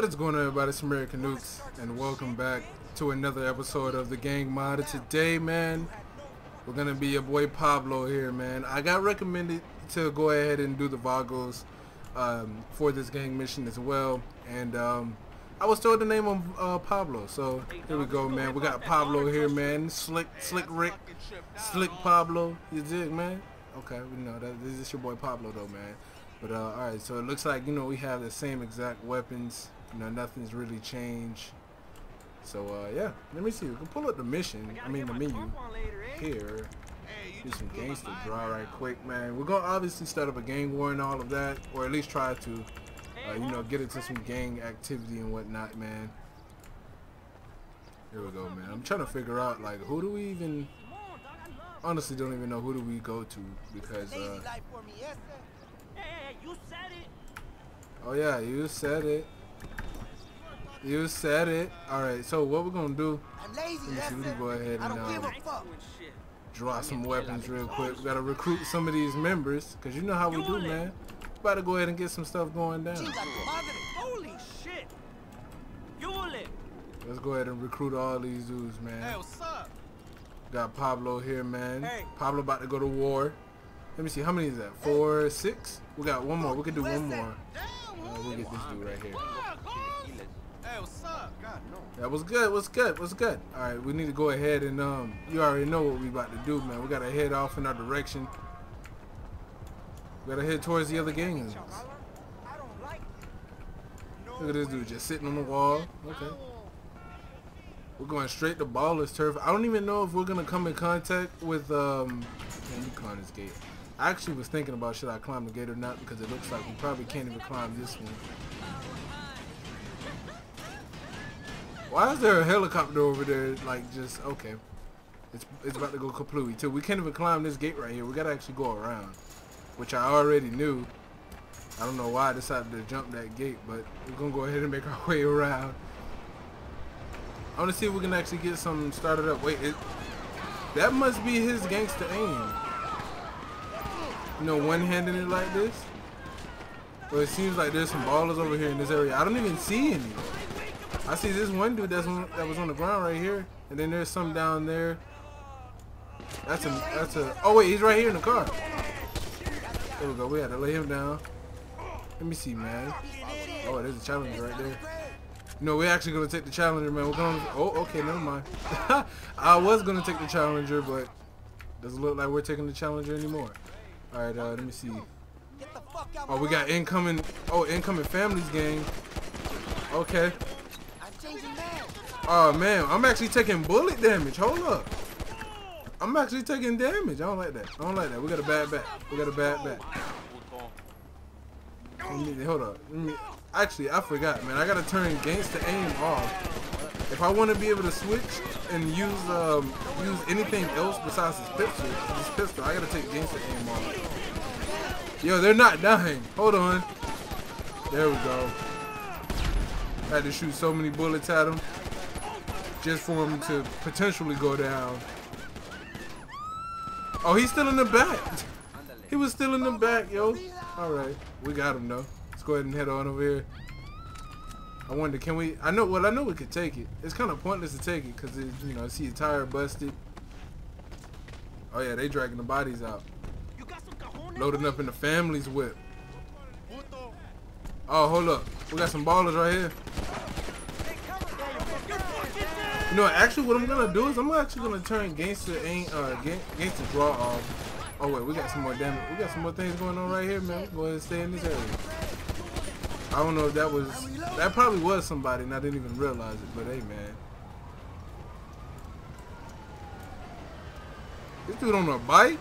What is going on everybody, it's American Nukes and welcome back to another episode of the Gang Mod. Today man, we're gonna be your boy Pablo here man. I got recommended to go ahead and do the Vagos um, for this gang mission as well and um, I was told the name of uh, Pablo so here we go man. We got Pablo here man, Slick Slick Rick, Slick Pablo, you dig man? Okay, we know that this is your boy Pablo though man. But uh, alright, so it looks like, you know, we have the same exact weapons. You know, nothing's really changed. So, uh, yeah. Let me see. We can pull up the mission. I mean, the menu here. Do some gangster draw right quick, man. We're going to obviously start up a gang war and all of that. Or at least try to, uh, you know, get into some gang activity and whatnot, man. Here we go, man. I'm trying to figure out, like, who do we even... Honestly, don't even know who do we go to because... Uh, you said it. Oh yeah, you said it. You said it. Alright, so what we're gonna do, I'm lazy, let me that's see, we can go ahead and don't give a um, draw some weapons real quick. We gotta recruit some of these members, cause you know how we do, man. We About to go ahead and get some stuff going down. Chinga tu madre. Holy shit. Yule. Let's go ahead and recruit all these dudes, man. Hey, man. what's up? Got Pablo here, man. Hey. Pablo about to go to war. Let me see, how many is that? Four, six? We got one more. We can do one more. Uh, we'll get this dude right here. Hey, what's up? God, no. That was good. What's good? What's good? All right, we need to go ahead and um, you already know what we about to do, man. We gotta head off in our direction. We gotta head towards the other gangs. Look at this dude just sitting on the wall. Okay. We're going straight to Baller's turf. I don't even know if we're gonna come in contact with um. Man, you climb this gate. I actually was thinking about should I climb the gate or not because it looks like we probably can't even climb this one. Why is there a helicopter over there? Like just okay. It's it's about to go completely too. We can't even climb this gate right here. We gotta actually go around, which I already knew. I don't know why I decided to jump that gate, but we're gonna go ahead and make our way around. I want to see if we can actually get some started up. Wait, it, that must be his gangster aim. You know, one-handing it like this. Well, it seems like there's some Ballas over here in this area. I don't even see any. I see this one dude that's on, that was on the ground right here, and then there's some down there. That's a that's a. Oh wait, he's right here in the car. There we go. We had to lay him down. Let me see, man. Oh, there's a challenger right there. No, we're actually gonna take the challenger, man. We're going. Oh, okay, never mind. I was gonna take the challenger, but doesn't look like we're taking the challenger anymore. All right, uh, let me see. Get the fuck out Oh, we got incoming. Oh, incoming families gang. Okay. Oh man, I'm actually taking bullet damage. Hold up. I'm actually taking damage. I don't like that. I don't like that. We got a bad back. We got a bad back. Hold up. Actually, I forgot, man. I gotta turn gangster aim off. If I want to be able to switch and use um use anything else besides this pistol, this pistol, I gotta take gangster aim off. Yo, they're not dying. Hold on. There we go. Had to shoot so many bullets at him just for him to potentially go down. Oh, he's still in the back. He was still in the back, yo. All right, we got him though. Let's go ahead and head on over here. I wonder, can we? I know. Well, I know we could take it. It's kind of pointless to take it because you know, see a tire busted. Oh yeah, they dragging the bodies out, loading up in the family's whip. Oh, hold up, we got some Ballas right here. You know, actually, what I'm gonna do is I'm actually gonna turn gangster aim, uh, gangster draw off. Oh wait, we got some more damage. We got some more things going on right here, man. Go ahead and stay in this area. I don't know if that was, that probably was somebody, and I didn't even realize it. But hey, man, this dude on a bike.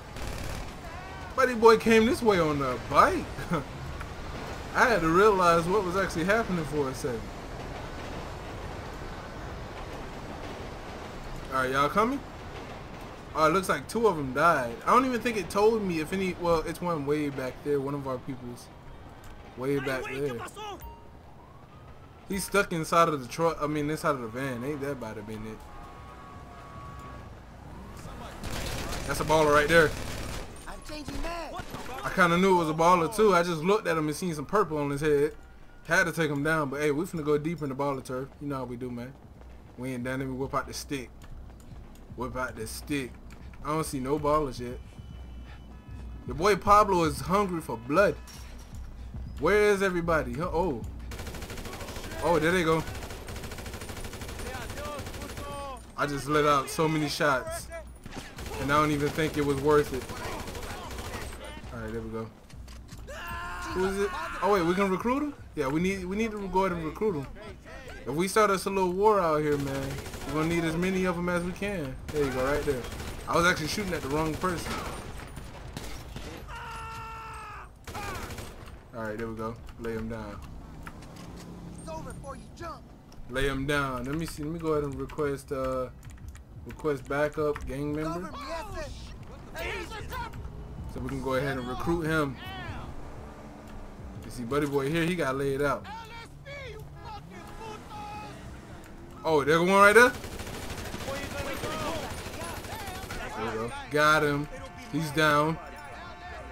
Buddy boy came this way on a bike. I had to realize what was actually happening for a second. Alright, y'all coming? Oh, it looks like two of them died. I don't even think it told me if any. Well, it's one way back there. One of our people's way back there. ¿qué? He's stuck inside of the truck. I mean, inside of the van. Ain't that about to been it? That's a baller right there. I'm changing man. What the fuck? I kind of knew it was a baller too. I just looked at him and seen some purple on his head. Had to take him down, but hey, we finna go deep in the baller turf. You know how we do, man. We ain't done it. We whip out the stick. Whip out the stick. I don't see no Ballas yet. The boy Pablo is hungry for blood. Where is everybody? Oh. Oh, there they go. I just let out so many shots. And I don't even think it was worth it. Alright, there we go. Who is it? Oh wait, we can recruit him? Yeah, we need we need to go ahead and recruit him. If we start us a little war out here, man, we're gonna need as many of them as we can. There you go, right there. I was actually shooting at the wrong person. Alright, there we go. Lay him down. It's over before you jump. Lay him down. Let me see. Let me go ahead and request uh request backup gang member. Cover me, that's it. So we can go ahead and recruit him. You see Buddy Boy here, he got laid out. Oh, there's one right there? There we go. Got him. He's down.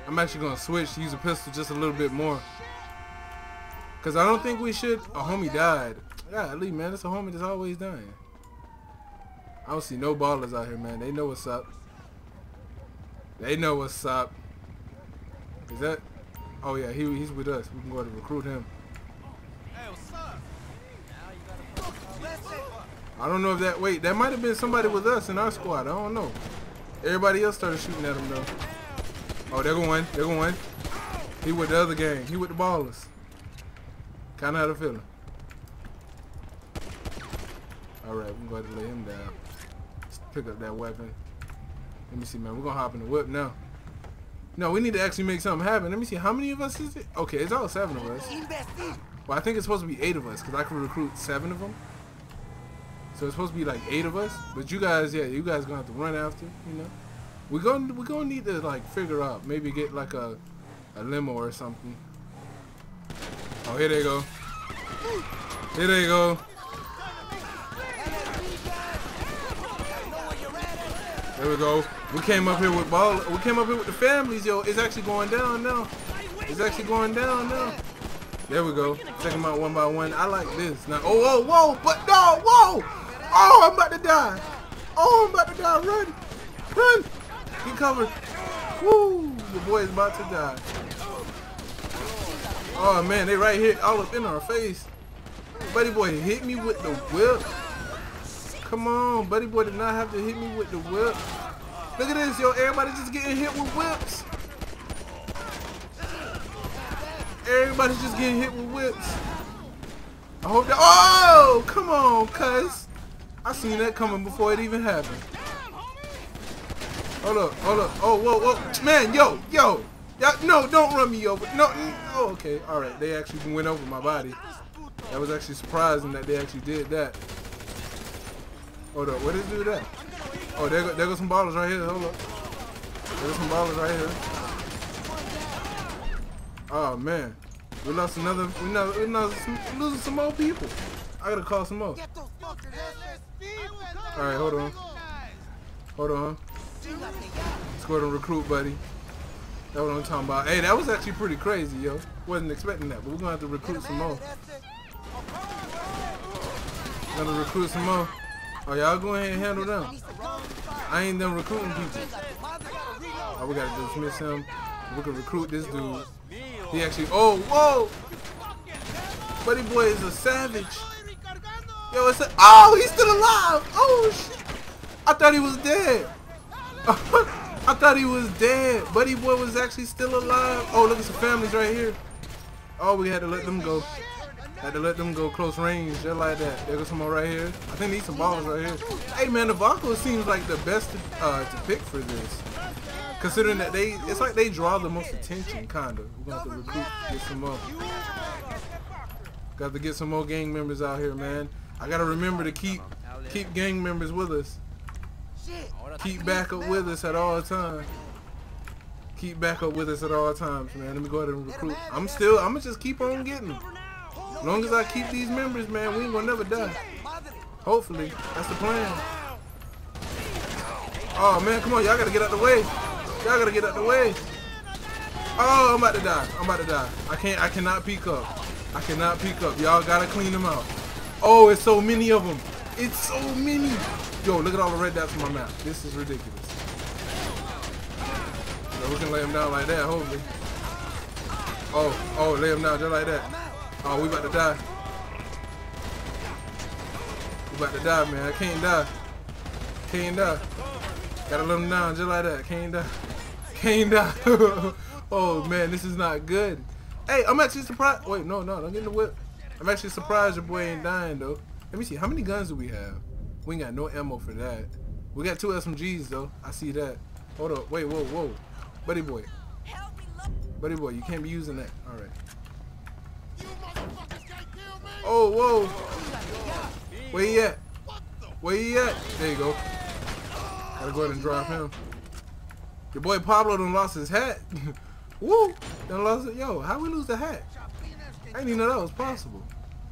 I'm actually gonna switch to use a pistol just a little bit more. Cause I don't think we should a homie died. Yeah, Lee man, it's a homie that's always dying. I don't see no Ballas out here, man. They know what's up. They know what's up. Is that? Oh yeah, he he's with us. We can go and recruit him. Hey, what's up? That's it. I don't know if that. Wait, that might have been somebody with us in our squad. I don't know. Everybody else started shooting at him though. Oh, they're going. They're going. He with the other gang. He with the Ballas. Kind of had a feeling. All right, we can go ahead and lay him down. Let's pick up that weapon. Let me see, man. We're gonna hop in the whip now. No, we need to actually make something happen. Let me see. How many of us is it? Okay, it's all seven of us. Well, I think it's supposed to be eight of us because I can recruit seven of them. So it's supposed to be like eight of us. But you guys, yeah, you guys gonna have to run after, you know. We're gonna we're gonna need to like figure out maybe get like a a limo or something. Oh, here they go. Here they go. There we go. We came up here with ball. We came up here with the families, yo. It's actually going down now. It's actually going down now. There we go. Check them out one by one. I like this. Now, oh, whoa, whoa, but no, whoa. Oh, I'm about to die. Oh, I'm about to die. Run, run. Get covered. Woo, the boy is about to die. Oh man, they right here, all up in our face. Buddy boy hit me with the whip. Come on, buddy boy did not have to hit me with the whip. Look at this, yo. Everybody just getting hit with whips. Everybody's just getting hit with whips. I hope that. Oh, come on, cuz. I seen that coming before it even happened. Hold up, hold up. Oh, whoa, whoa. Man, yo, yo. Yeah, no, don't run me over. No, mm, oh, okay. All right. They actually went over my body. That was actually surprising that they actually did that. Hold up. What did they do that? Oh, there go, there go some Ballas right here. Hold up. There go some Ballas right here. Oh, man. We lost another. We lost, we some, losing some more people. I gotta call some more. All right, hold on. Hold on. Ahead and recruit, buddy. That's what I'm talking about. Hey, that was actually pretty crazy, yo. Wasn't expecting that, but we're gonna have to recruit some more. Gonna recruit some more. Oh, y'all go ahead and handle them. I ain't done recruiting people. Oh, we gotta dismiss him. We can recruit this dude. He actually. Oh, whoa! Buddy boy is a savage. Yo, it's a. Oh, he's still alive. Oh shit! I thought he was dead. I thought he was dead. Buddy boy was actually still alive. Oh, look at some families right here. Oh, we had to let them go. Had to let them go close range, just like that. There goes some more right here. I think these some balls right here. Hey man, the Vago seems like the best to, uh, to pick for this. Considering that they, it's like they draw the most attention, kinda. We're gonna have to recruit, get some more. Got to get some more gang members out here, man. I gotta remember to keep, keep gang members with us. Keep backup with us at all times. Keep backup with us at all times, man. Let me go ahead and recruit. I'm still, I'm gonna just keep on getting them. As long as I keep these members, man, we ain't gonna never die. Hopefully, that's the plan. Oh man, come on, y'all gotta get out the way. Y'all gotta get out the way. Oh, I'm about to die. I'm about to die. I can't. I cannot peek up. I cannot peek up. Y'all gotta clean them out. Oh, it's so many of them. It's so many. Yo, look at all the red dots on my map. This is ridiculous. Yo, we can lay them down like that, hopefully. Oh, oh, lay them down just like that. Oh, we about to die. We about to die, man. I can't die. Can't die. Gotta let them down just like that. Can't die. Can't die. oh, man, this is not good. Hey, I'm actually surprised. Wait, no, no, don't get in the whip. I'm actually surprised your boy ain't dying, though. Let me see. How many guns do we have? We ain't got no ammo for that. We got two SMGs, though. I see that. Hold up. Wait, whoa, whoa. Buddy boy. Buddy boy, you can't be using that. All right. Oh, whoa. Where he at? Where he at? There you go. Gotta go ahead and drop him. Your boy Pablo done lost his hat. Woo! Done lost it. Yo, how we lose the hat? I didn't even know that was possible.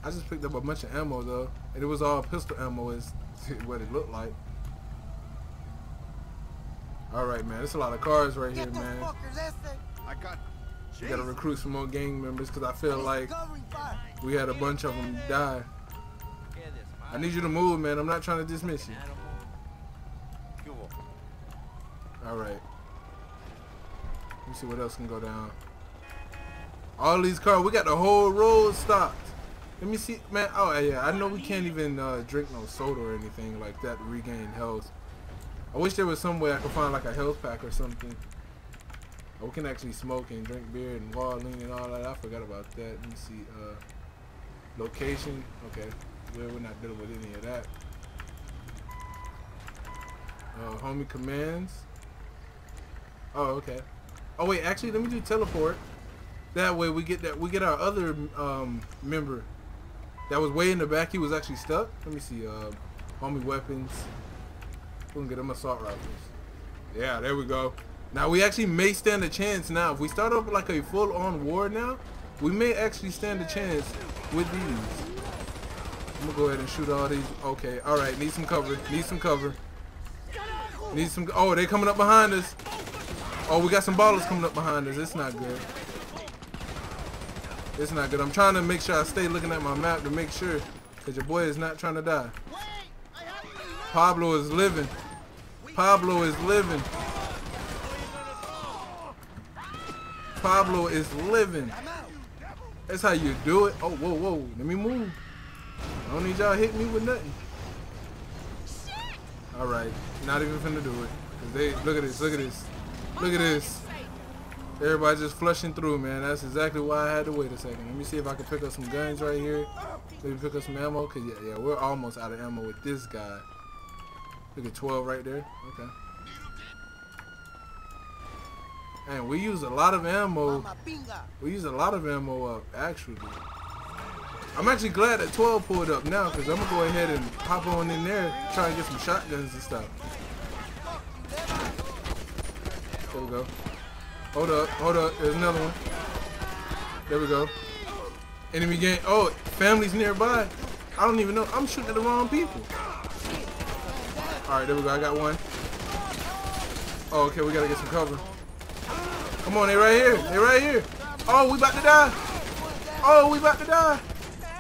I just picked up a bunch of ammo though, and it was all pistol ammo is what it looked like. All right, man. There's a lot of cars right here, Get the man. fuckers. I got. We gotta recruit some more gang members because I feel like we had a bunch of them die. I need you to move, man. I'm not trying to dismiss you. All right. Let me see what else can go down. All these cars, we got the whole road stopped. Let me see, man. Oh yeah, I know we can't even uh, drink no soda or anything like that to regain health. I wish there was some way I could find like a health pack or something. We can actually smoke and drink beer and lean and all that. I forgot about that. Let me see. Uh, location. Okay. Well, we're not dealing with any of that. Uh, homie commands. Oh, okay. Oh wait, actually, let me do teleport. That way we get that we get our other um, member that was way in the back. He was actually stuck. Let me see. Uh, homie weapons. We can get him assault rifles. Yeah, there we go. Now we actually may stand a chance. Now, if we start off like a full-on war now, we may actually stand a chance with these. I'm gonna go ahead and shoot all these. Okay, all right. Need some cover. Need some cover. Need some. Oh, they coming up behind us. Oh, we got some Ballas coming up behind us. It's not good. It's not good. I'm trying to make sure I stay looking at my map to make sure, cause your boy is not trying to die. Pablo is living. Pablo is living. Pablo is living. That's how you do it. Oh, whoa, whoa. Let me move. I don't need y'all hitting me with nothing. All right, not even finna do it. Cause they look at this, look at this, look at this. Everybody just flushing through, man. That's exactly why I had to wait a second. Let me see if I can pick up some guns right here. Maybe pick up some ammo. Cause yeah, yeah, we're almost out of ammo with this guy. Look at 12 right there. Okay. And we use a lot of ammo. We use a lot of ammo up, actually. I'm actually glad that 12 pulled up now, because I'm going to go ahead and hop on in there, try and get some shotguns and stuff. There we go. Hold up, hold up, there's another one. There we go. Enemy gang, oh, family's nearby. I don't even know, I'm shooting at the wrong people. Alright, there we go, I got one. Oh, okay, we gotta get some cover. Come on, they right here, they right here. Oh, we about to die. Oh, we about to die.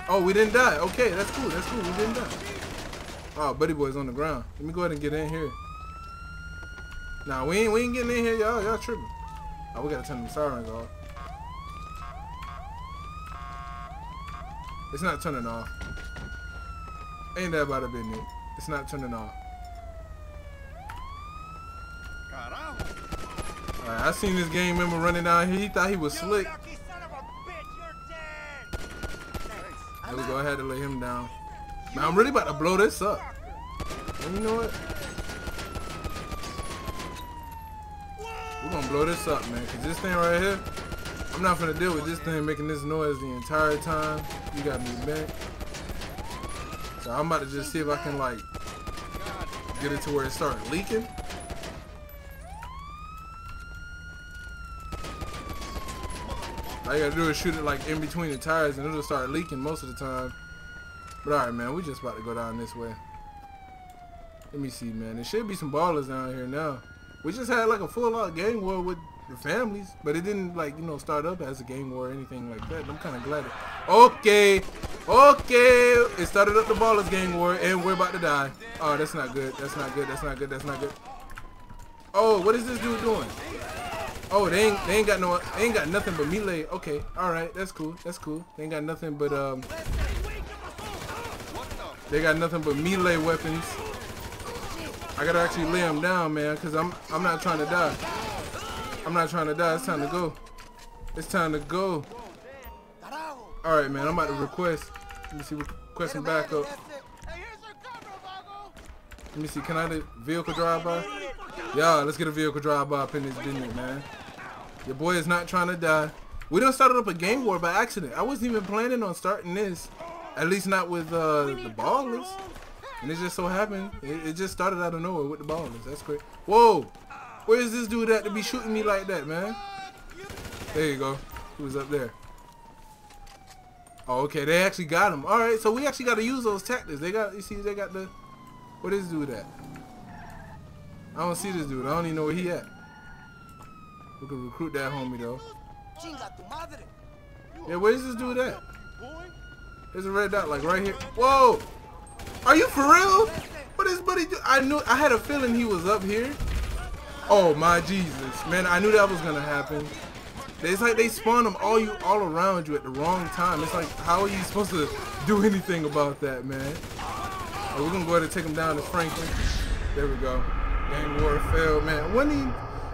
Oh, we didn't die. Okay, that's cool. That's cool. We didn't die. Oh, buddy boy's on the ground. Let me go ahead and get in here. Nah, we ain't we ain't getting in here, y'all. Y'all tripping. Oh, we gotta turn the sirens off. It's not turning off. Ain't that about to be it? It's not turning off. Alright, I seen this game member running down here. He thought he was slick. lucky son of a bitch, you're dead! Let me go ahead and lay him down. Man, I'm really about to blow this up. And you know what? We're gonna blow this up, man. Cause this thing right here, I'm not gonna deal with this thing making this noise the entire time. You got me back. So I'm about to just see if I can like get it to where it starts leaking. All you gotta do is shoot it like in between the tires and it'll start leaking most of the time. But alright man, we just about to go down this way. Let me see man. There should be some Ballas down here now. We just had like a full out gang war with the families, but it didn't like you know start up as a gang war or anything like that. I'm kind of glad. It, okay, okay, it started up the Ballas gang war, and we're about to die. Oh, that's not good. That's not good. That's not good. That's not good. Oh, what is this dude doing? Oh, they ain't they ain't got no they ain't got nothing but melee. Okay, all right, that's cool. That's cool. They ain't got nothing but um. They got nothing but melee weapons. I gotta actually lay him down, man, cause I'm I'm not trying to die. I'm not trying to die. It's time to go. It's time to go. All right, man. I'm about to request. Let me see. Requesting Get him, backup. Let me see. Can I do vehicle drive by? Yeah, let's get a vehicle drive by up in this business, man. Your boy is not trying to die. We done started up a gang war by accident. I wasn't even planning on starting this. At least not with uh, the Ballas. And it just so happened, it, it just started out of nowhere with the Ballas. That's great. Whoa! Where is this dude at to be shooting me like that, man? There you go. Was up there. Oh, okay. They actually got him. All right. So we actually got to use those tactics. They got. You see, they got the. Where this dude at? I don't see this dude. I don't even know where he at. We can recruit that homie though. Yeah, where's this dude at? There's a red dot like right here. Whoa! Are you for real? What is buddy do? I knew I had a feeling he was up here. Oh my Jesus, man! I knew that was gonna happen. It's like they spawn them all you all around you at the wrong time. It's like how are you supposed to do anything about that, man? Oh, we're gonna go ahead and take him down to Franklin. There we go. Gang war failed, man. When he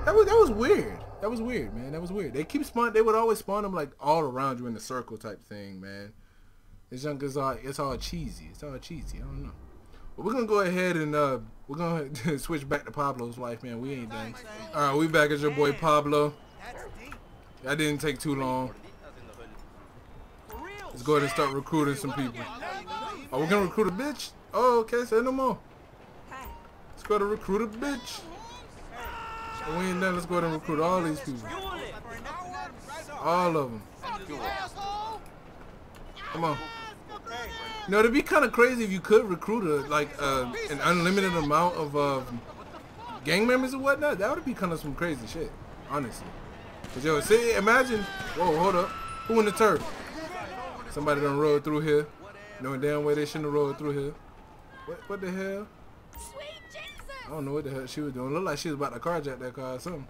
that was that was weird. That was weird, man. That was weird. They keep spawn. They would always spawn them like all around you in the circle type thing, man. It's junk is all it's all cheesy. It's all cheesy. I don't know. But we're gonna go ahead and uh we're gonna switch back to Pablo's life, man. We ain't done. All right, we back as your boy Pablo. That didn't take too long. Let's go ahead and start recruiting some people. Oh, we're gonna recruit a bitch? Oh, okay, say no more. Let's go to recruit a bitch. And we ain't done. Let's go ahead and recruit all these people. All of them. Come on. No, it'd be kind of crazy if you could recruit a like uh, an unlimited amount of uh, gang members or whatnot. That would be kind of some crazy shit, honestly. Cause yo, see, imagine. Whoa, hold up. Who in the turf? Somebody done rolled through here, knowing damn way they shouldn't have rode through here. What, what the hell? I don't know what the hell she was doing. Looked like she was about to carjack that car or something.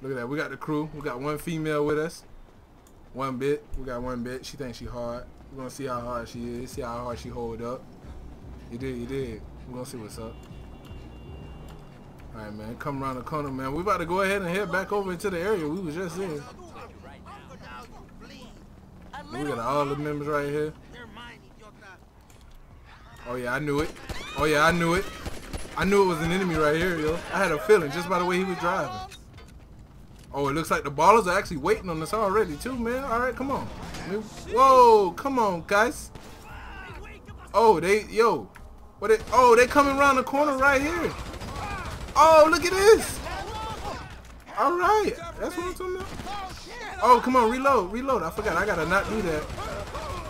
Look at that. We got the crew. We got one female with us. One bit. We got one bit. She thinks she hard. We're gonna see how hard she is. See how hard she hold up. You did. You did. We're gonna see what's up. All right, man. Come around the corner, man. We about to go ahead and head back over into the area we was just in. We got all the members right here. Oh yeah, I knew it. Oh yeah, I knew it. I knew it was an enemy right here, yo. I had a feeling just by the way he was driving. Oh, it looks like the Ballas are actually waiting on us already too, man. All right, come on. Whoa, come on, guys. Oh, they, yo. What they, oh, they coming around the corner right here. Oh, look at this. All right, that's what I'm talking about. Oh, come on, reload, reload. I forgot, I gotta not do that.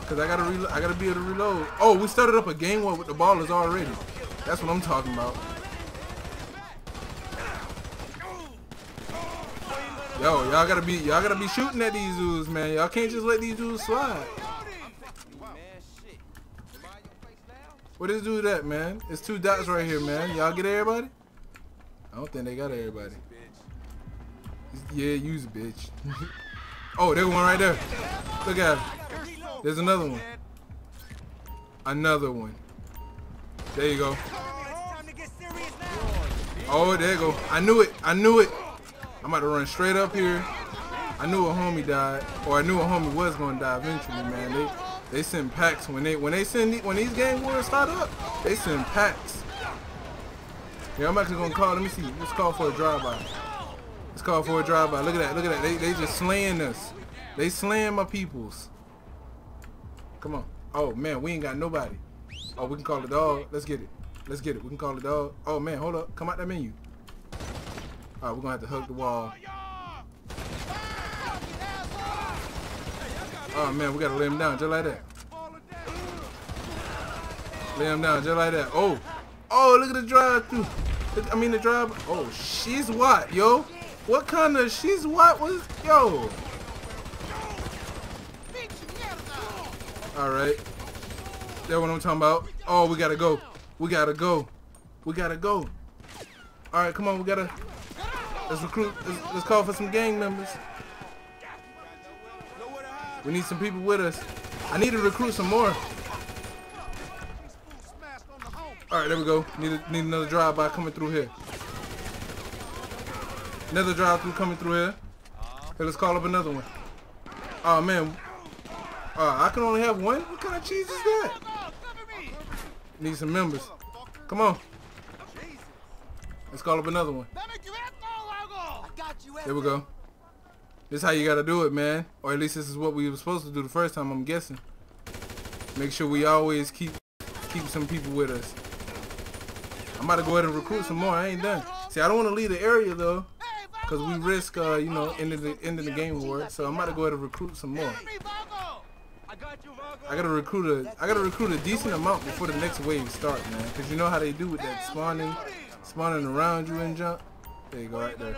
Cause I gotta reload, I gotta be able to reload. Oh, we started up a game war with the Ballas already. That's what I'm talking about. Yo, y'all gotta be, y'all gotta be shooting at these dudes, man. Y'all can't just let these dudes slide. Where this dude at, man? It's two dots right here, man. Y'all get everybody? I don't think they got everybody. Yeah, use bitch. oh, there's one right there. Look at it. There's another one. Another one. There you go. Oh, there you go. I knew it. I knew it. I'm about to run straight up here. I knew a homie died, or I knew a homie was gonna die eventually, man. They they send packs when they when they send when these game wars start up. They send packs. Yeah, I'm actually gonna call. Let me see. Let's call for a drive-by. Let's call for a drive-by. Look at that. Look at that. They they just slaying us. They slaying my peoples. Come on. Oh man, we ain't got nobody. Oh, we can call the dog. Let's get it. Let's get it. We can call the dog. Oh man, hold up. Come out that menu. All right, we're gonna have to hug the wall. Oh man, we gotta lay him down just like that. Lay him down just like that. Oh, oh, look at the drive through. I mean the drive. Oh, she's what, yo? What kind of she's what was yo? All right. That what I'm talking about. Oh, we gotta go. We gotta go. We gotta go. All right, come on. We gotta. Let's recruit. Let's, let's call for some gang members. We need some people with us. I need to recruit some more. All right, there we go. Need a, need another drive-by coming through here. Another drive-through coming through here. Hey, let's call up another one. Oh man, uh, I can only have one. What kind of cheese is that? Need some members. Come on, let's call up another one. I got you, There we go. This is how you gotta do it, man. Or at least this is what we were supposed to do the first time. I'm guessing. Make sure we always keep keep some people with us. I'm about to go ahead and recruit some more. I ain't done. See, I don't want to leave the area though, cause we risk, uh, you know, ending the ending the game war. So I'm about to go ahead and recruit some more. I got you i got to recruit a I gotta recruit a decent amount before the next wave start, man. Cause you know how they do with that spawning, spawning around you and jump. There you go, right there.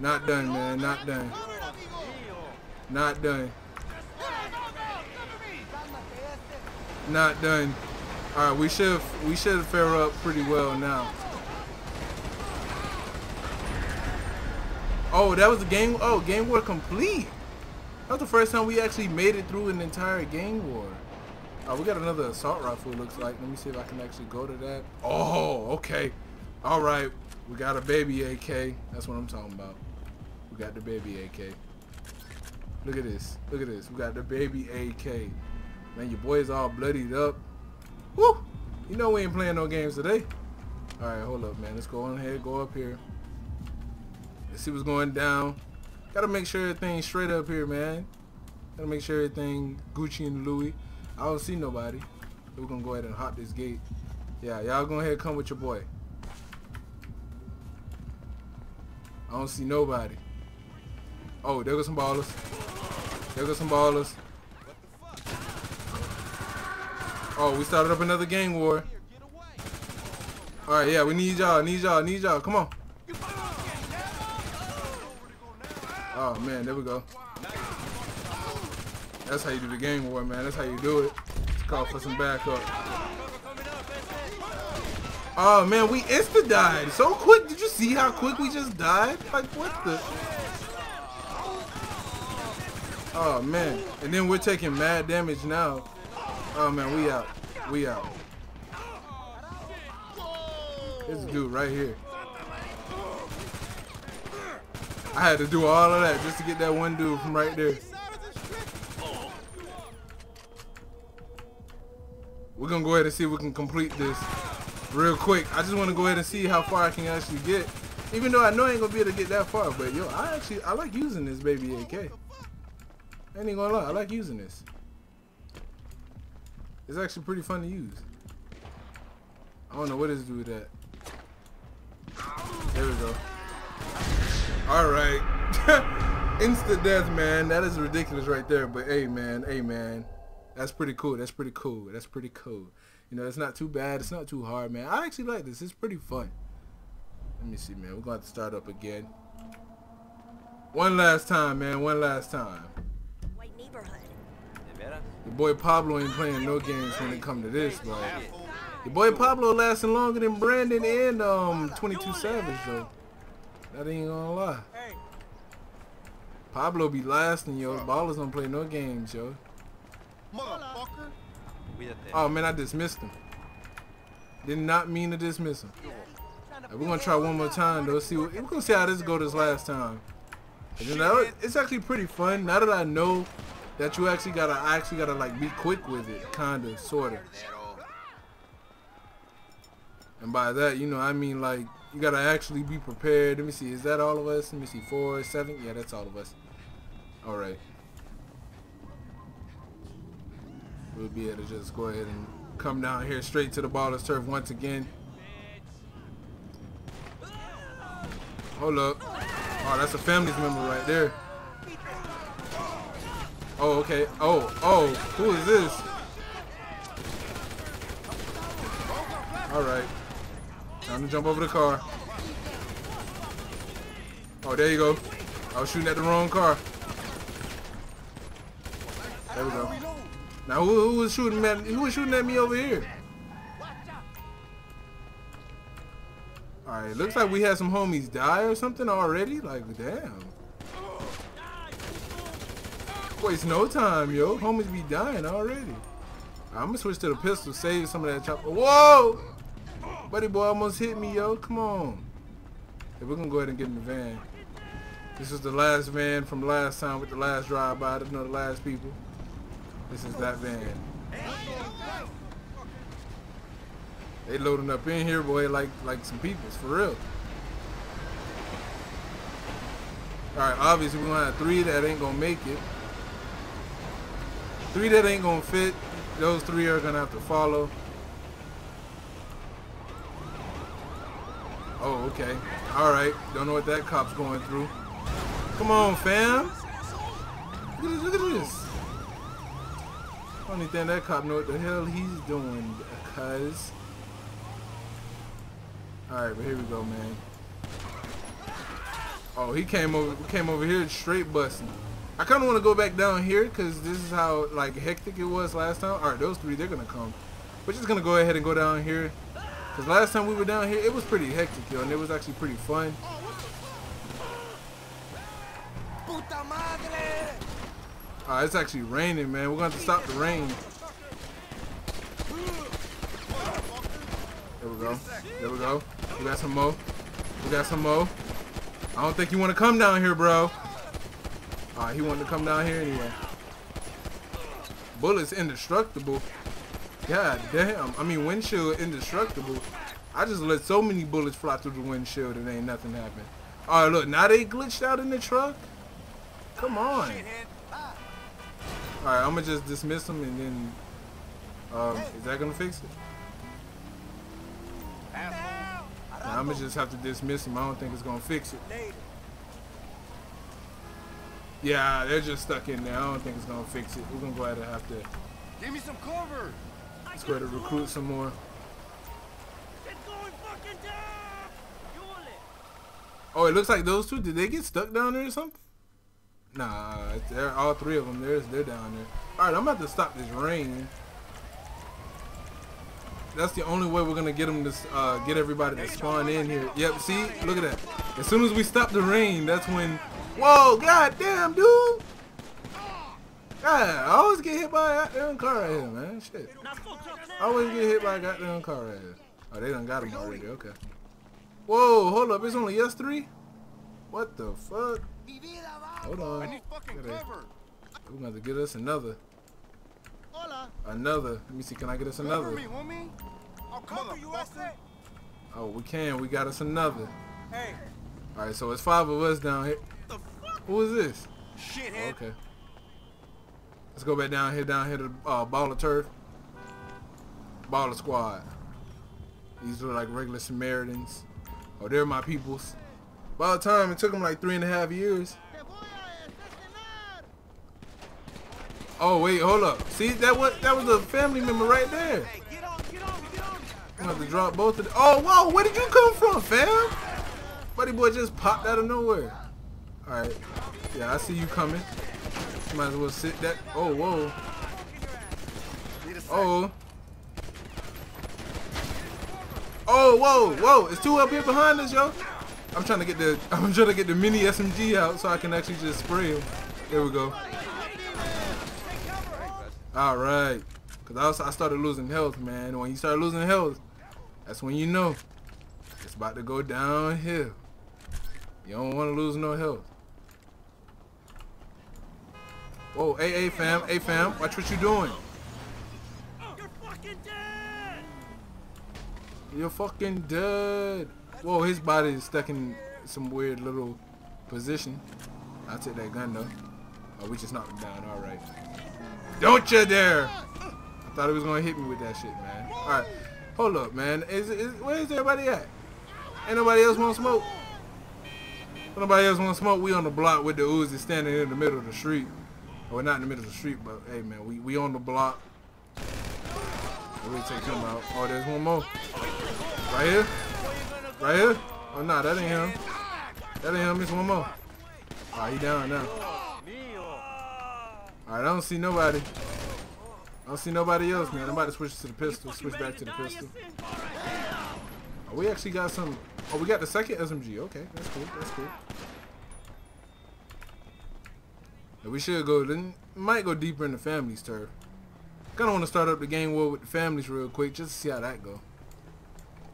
Not done, man. Not done. Not done. Not done. All right, we should we should fare up pretty well now. Oh, that was the game. Oh, game war complete. That was the first time we actually made it through an entire game war. Oh, we got another assault rifle. Looks like. Let me see if I can actually go to that. Oh, okay. All right, we got a baby AK. That's what I'm talking about. We got the baby AK. Look at this. Look at this. We got the baby AK. Man, your boy's all bloodied up. Woo! You know we ain't playing no games today. All right, hold up, man. Let's go on ahead. Go up here. Let's see what's going down. Gotta make sure everything's straight up here, man. Gotta make sure everything Gucci and Louis. I don't see nobody. We're gonna go ahead and hop this gate. Yeah, y'all go ahead and come with your boy. I don't see nobody. Oh, there go some Ballas. There go some Ballas. Oh, we started up another gang war. All right, yeah, we need y'all, need y'all, need y'all. Come on. Oh man, there we go. That's how you do the gang war, man. That's how you do it. Let's call for some backup. Oh man, we insta died so quick. Did you see how quick we just died? Like what the? Oh man, and then we're taking mad damage now. Oh man, we out. We out. This dude right here. I had to do all of that just to get that one dude from right there. We're gonna go ahead and see if we can complete this real quick. I just want to go ahead and see how far I can actually get. Even though I know I ain't gonna be able to get that far, but yo, I actually I like using this baby AK. I ain't gonna lie, I like using this. It's actually pretty fun to use. I don't know what is do with that. There we go. All right. Instant death, man. That is ridiculous right there. But hey, man. Hey, man. That's pretty cool. That's pretty cool. That's pretty cool. You know, it's not too bad. It's not too hard, man. I actually like this. It's pretty fun. Let me see, man. We're going to start up again. One last time, man. One last time. White. Your boy Pablo ain't playing no games when it come to this, but your boy Pablo lasting longer than Brandon and um 22 Savage though. That ain't gonna lie. Pablo be lasting, yo. Ballas don't play no games, yo. Motherfucker. Oh man, I dismissed him. Did not mean to dismiss him. Hey, we're gonna try one more time though. See, we're gonna see how this go this last time. And you know, it's actually pretty fun now that I know that you actually gotta, I actually gotta like be quick with it, kinda, sorta. And by that, you know, I mean like you gotta actually be prepared. Let me see, is that all of us? Let me see, four, seven. Yeah, that's all of us. All right. We'll be able to just go ahead and come down here straight to the baller's turf once again. Hold up. Oh, that's a family's member right there. Oh, okay. Oh, oh, who is this? All right. Time to jump over the car. Oh, there you go. I was shooting at the wrong car. There we go. Now who, who was shooting at who was shooting at me over here? Alright, looks like we had some homies die or something already. Like, damn. Waste no time, yo. Homies be dying already. I'm gonna switch to the pistol, save some of that chopper. Whoa! Buddy boy almost hit me, yo. Come on. Hey, we're gonna go ahead and get in the van. This is the last van from last time with the last drive-by. to know the last people. This is that van. They loading up in here, boy, like like some peoples, for real. Alright, obviously we're gonna have three that ain't gonna make it. Three that ain't gonna fit. Those three are gonna have to follow. Oh, okay. Alright. Don't know what that cop's going through. Come on, fam. Look at this. Look at this. Only thing that cop know what the hell he's doing, cuz. Alright, but here we go, man. Oh, he came over came over here straight busting. I kind of want to go back down here because this is how like hectic it was last time. All right, those three, they're going to come. We're just going to go ahead and go down here. Because last time we were down here, it was pretty hectic, yo, and it was actually pretty fun. Uh, it's actually raining, man. We're going to have to stop the rain. There we go. There we go. We got some mo. We got some mo. I don't think you want to come down here, bro. Alright, he wanted to come down here anyway. Bullets indestructible. God damn. I mean, windshield indestructible. I just let so many bullets fly through the windshield and ain't nothing happen. Alright, look. Now they glitched out in the truck. Come on. Alright, I'm going to just dismiss them and then... Um, is that going to fix it? I'm going to just have to dismiss him. I don't think it's going to fix it. Yeah, they're just stuck in there. I don't think it's going to fix it. We're going to go ahead and have to... Give me some cover. Let's go ahead and recruit some more. It's going fucking down! Fuel! Oh, it looks like those two, did they get stuck down there or something? Nah, they're all three of them. They're, they're down there. All right, I'm about to stop this rain. That's the only way we're gonna get them to uh, get everybody to spawn in here. Yep, see, look at that. As soon as we stop the rain, that's when. Whoa, goddamn, dude. God, I always get hit by a goddamn car right here, man. Shit. Now fuck your I always get hit by a goddamn car right here. Oh, they done got him already. Okay. Whoa, hold up. It's only us three. What the fuck? Hold on. I need fucking Gotta- cover. We're gonna get us another. Another. Let me see. Can I get us another? me, homie. I'll cover you, Oh, we can. We got us another. Hey. All right. So it's five of us down here. Who is this? Shithead. Okay. Let's go back down here. Down here to uh, Baller Turf. Baller Squad. These are like regular Samaritans. Oh, they're my peoples. By the time it took them like three and a half years. Te voy a asesinar. Oh wait, hold up. See that was that was a family member right there. I'm gonna have to drop both of them. Oh, whoa, where did you come from, fam? Buddy boy just popped out of nowhere. Alright. Yeah, I see you coming. Might as well sit that. Oh, whoa. Oh. Oh, whoa, whoa. It's two up here behind us, yo. I'm trying to get the I'm trying to get the mini SMG out so I can actually just spray him. There we go. All right. Cause I, I started losing health, man. When you start losing health, that's when you know it's about to go downhill. You don't want to lose no health. Whoa, hey, hey, fam, hey, fam, watch what you doing. You're fucking dead! You're fucking dead. Whoa, his body is stuck in some weird little position. I'll take that gun though. Oh, we just knocked him down. All right. Don't you dare! I thought he was gonna hit me with that shit, man. All right, hold up, man. Is, is where's everybody at? Ain't nobody else want to smoke? Nobody else want to smoke? We on the block with the Uzi standing in the middle of the street. We're not in the middle of the street, but hey, man, we we on the block. We take him out. Oh, there's one more. Right here? Right here? Oh, nah, that ain't him. That ain't him. It's one more. Alright, he down now. Alright, I don't see nobody. I don't see nobody else, man. I'm about to switch to the pistol. Switch back to the pistol. Oh, we actually got some. Oh, we got the second SMG. Okay, that's cool. That's cool. We should go. Then might go deeper in the families turf. Kind of want to start up the gang war with the families real quick, just to see how that go.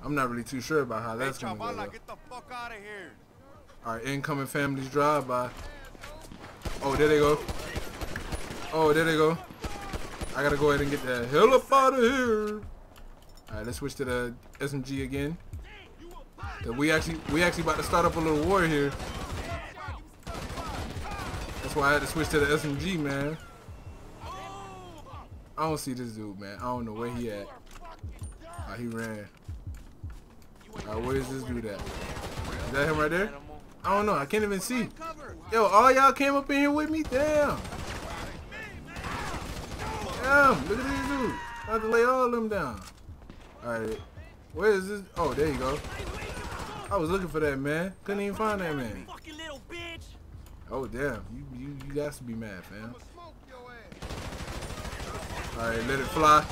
I'm not really too sure about how Hey, that's gonna go. Chavala, though. get the fuck out of here. Right, incoming families drive by. Oh, there they go. Oh, there they go. I gotta go ahead and get the hell up out of here. All right, let's switch to the SMG again. we actually we actually about to start up a little war here. That's why I had to switch to the SMG, man. I don't see this dude, man. I don't know where he at. Oh, he ran. Right, where is this dude at? Is that him right there? I don't know. I can't even see. Yo, all y'all came up in here with me? Damn. Damn, look at this dude. I have to lay all of them down. Alright. Where is this? Oh, there you go. I was looking for that man. Couldn't even find that man. Fucking little bitch. Oh, damn. You you, you got to be mad, fam. Your ass. Alright, let it fly.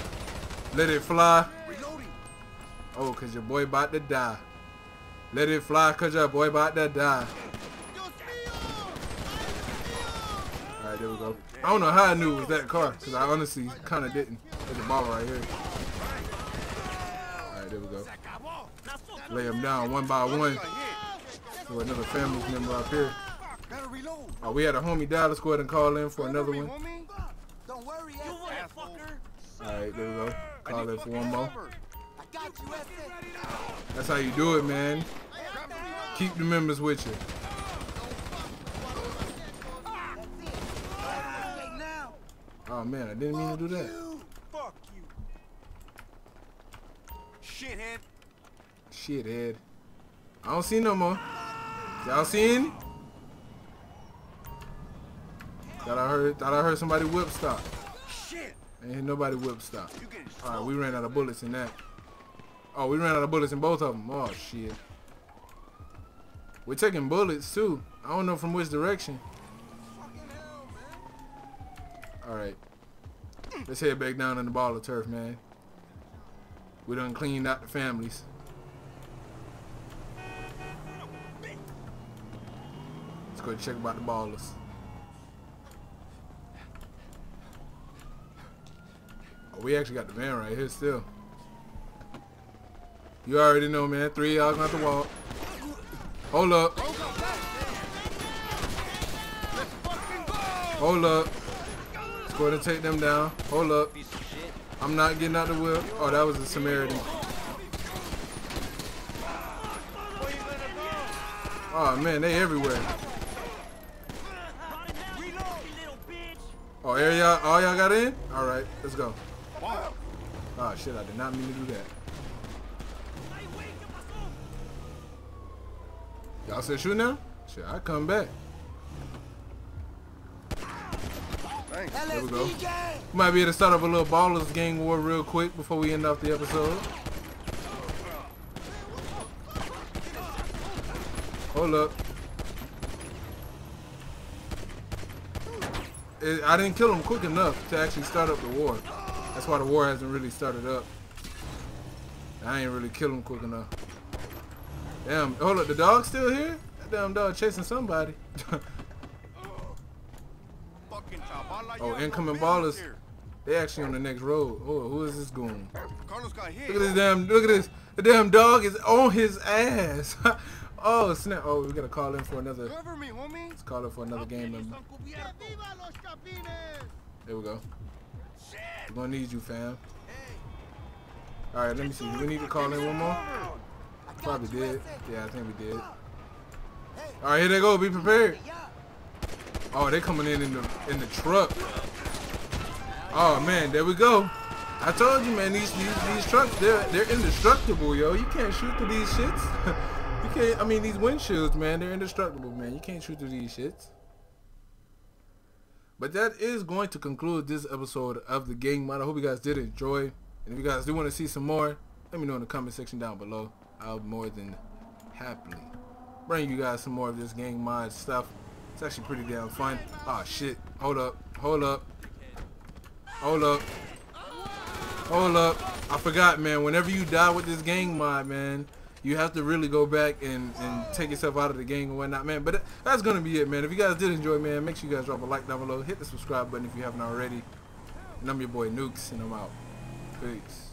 Let it fly. Oh, cause your boy about to die. Let it fly, cause your boy about to die. Alright, there we go. I don't know how I knew it was that car, because I honestly kind of didn't. There's a ball right here. Alright, there we go. Lay them down one by one. To another family member up here. Gotta reload. Oh, we had a homie die. Let's go ahead and call in for Cover another me, one. homie. Don't worry, You Ese. motherfucker. Alright, there we go. Call need in for fucking one more. I got you, That's how you do it, man. Keep the members with you. Oh, man, I didn't mean to do that. Fuck you. Shithead. Shit, Ed. I don't see no more. Y'all see any? Thought I heard, thought I heard somebody whip stop. Shit. Ain't nobody whip stop. All right, we ran out of bullets in that. Oh, we ran out of bullets in both of them. Oh shit. We're taking bullets too. I don't know from which direction. All right. Let's head back down in the Ballas turf, man. We done cleaned out the families. Let's go check about the Ballas. Oh, we actually got the van right here still. You already know, man. Three y'all gonna have to walk. Hold up. Hold up. Let's go ahead and take them down. Hold up. I'm not getting out the whip. Oh, that was a Samaritan. Oh man, they everywhere. Oh, y'all, all y'all got in? All right, let's go. Wow. Oh shit, I did not mean to do that. Ay, güey, ¿qué pasó? Y'all said shoot now? Shit, I come back. Thanks. There we go. LSD. Might be able to start up a little Ballas gang war real quick before we end off the episode. Hold up. It, I didn't kill him quick enough to actually start up the war. That's why the war hasn't really started up. I ain't really kill him quick enough. Damn, hold up, the dog's still here? That damn dog chasing somebody. Oh, you have no incoming Ballas. they actually on the next road. Oh, who is this goon? Carlos got hit. Look at this damn, look at this. The damn dog is on his ass. oh, snap. Oh, we gotta call in for another, Cover me, homie. let's call in for another game member. ¡Que viva los chapines! There we go. We're gonna need you, fam. Alright, let me see. Do we need to call in one more? Probably did. Yeah, I think we did. Alright, here they go. Be prepared. Oh, they coming in in the in the truck. Oh man, there we go. I told you, man. These these, these trucks, they're they're indestructible, yo. You can't shoot through these shits. you can't. I mean, these windshields, man, they're indestructible, man. You can't shoot through these shits. But that is going to conclude this episode of the Gang Mod. I hope you guys did enjoy. And if you guys do want to see some more, let me know in the comment section down below. I'll more than happily bring you guys some more of this gang mod stuff. It's actually pretty damn fun. Oh shit. Hold up. Hold up. Hold up. Hold up. I forgot, man. Whenever you die with this gang mod, man, you have to really go back and, and take yourself out of the gang and whatnot, man. But that's going to be it, man. If you guys did enjoy, man, make sure you guys drop a like down below. Hit the subscribe button if you haven't already. And I'm your boy Nukes, and I'm out. Peace.